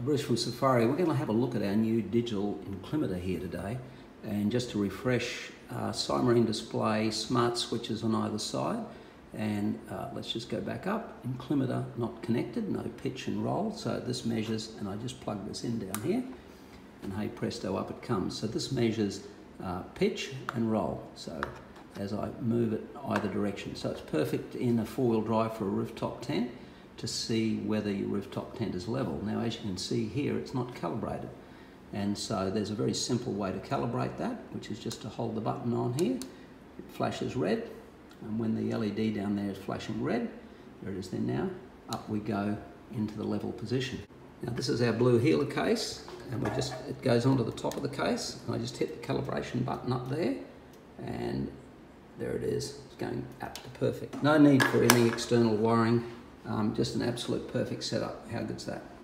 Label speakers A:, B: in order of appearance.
A: Bruce from Safiery. We're going to have a look at our new digital inclimeter here today. And just to refresh, uh, Simarine display, smart switches on either side. And uh, let's just go back up. Inclimeter not connected, no pitch and roll. So this measures, and I just plug this in down here. And hey presto, up it comes. So this measures uh, pitch and roll. So as I move it either direction. So it's perfect in a four-wheel drive for a rooftop tent to see whether your rooftop tent is level. Now, as you can see here, it's not calibrated. And so there's a very simple way to calibrate that, which is just to hold the button on here. It flashes red, and when the LED down there is flashing red, there it is then now, up we go into the level position. Now this is our blue heeler case, and we just, it goes onto the top of the case, and I just hit the calibration button up there, and there it is, it's going up to perfect. No need for any external wiring um, just an absolute perfect setup. How good's that?